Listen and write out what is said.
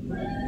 Amen.